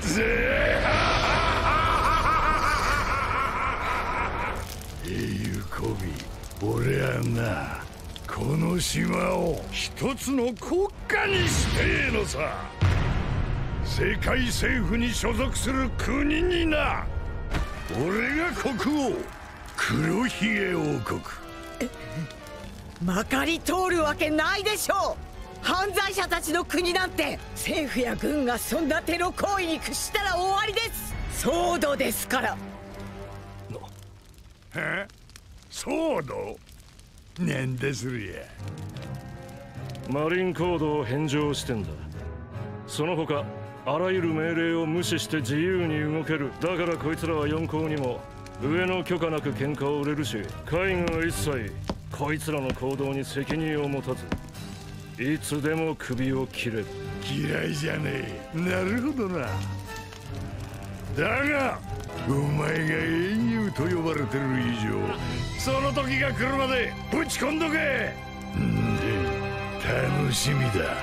ぜ英雄コビ俺は。なこの島を一つの国家にしてえのさ世界政府に所属する国にな俺が国王黒ひげ王国まかり通るわけないでしょう犯罪者たちの国なんて政府や軍がそんなテロ行為に屈したら終わりです。騒動ですから。え？騒動？なんでするや。マリンコードを返上してんだ。その他あらゆる命令を無視して自由に動ける。だからこいつらは四皇にも上の許可なく喧嘩を売れるし海軍は一切こいつらの行動に責任を持たずいつでも首を切れ。嫌いじゃねえ。なるほどな。だがお前が英雄と呼ばれてる以上その時が来るまでぶち込んどけ。ん。で楽しみだ。